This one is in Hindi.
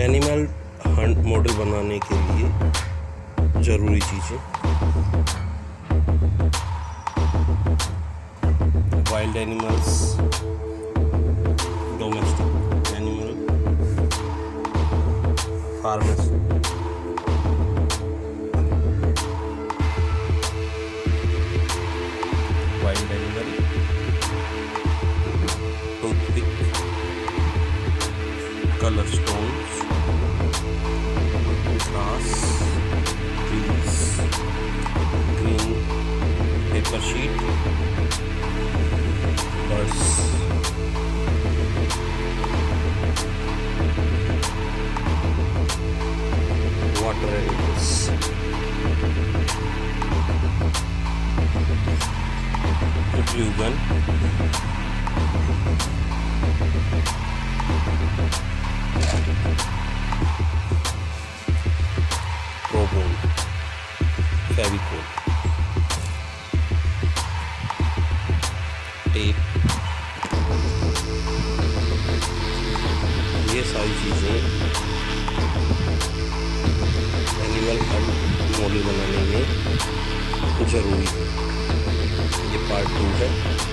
एनिमल हंट मॉडल बनाने के लिए ज़रूरी चीज़ें। Wild animals domestic animal farmers color stones, grass, trees, green paper sheet, birds. Water animals. Glue प्रोबोन फेविकोल टेप ये सारी चीज़ें एनिमल हंट मॉडल बनाने में ज़रूरी है। ये पार्ट टू है।